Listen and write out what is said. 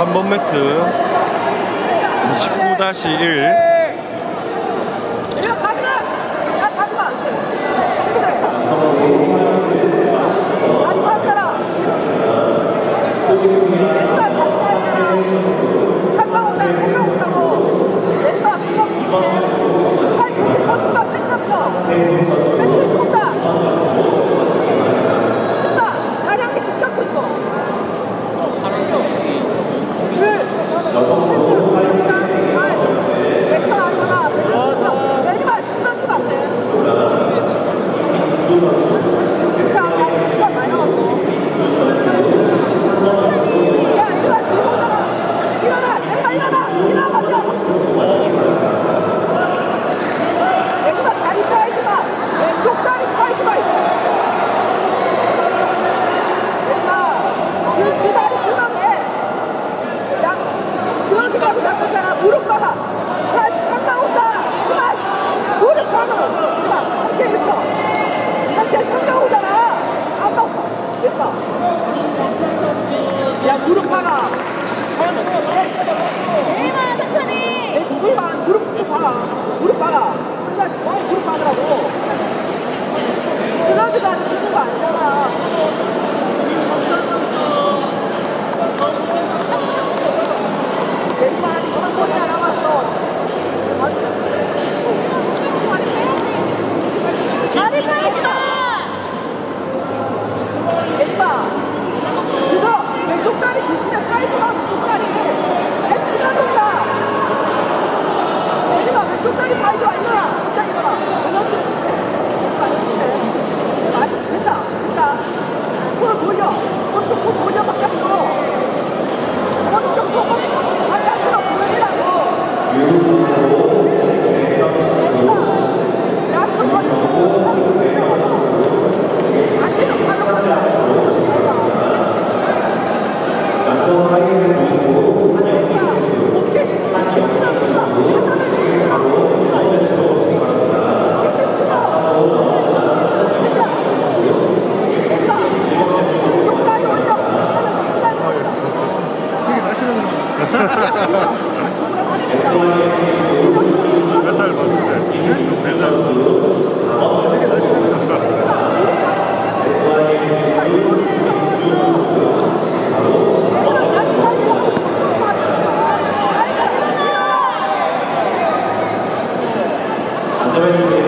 3번 매트 29-1 Thank you. Thank you. 무릎 하나. 내만 천천히. 내 무릎 봐 무릎부터 무릎 봐 순간 중앙에 무릎 봐더라고. 지나지도 않고 무릎 앉잖아 어, 어, 어, 어, Amen.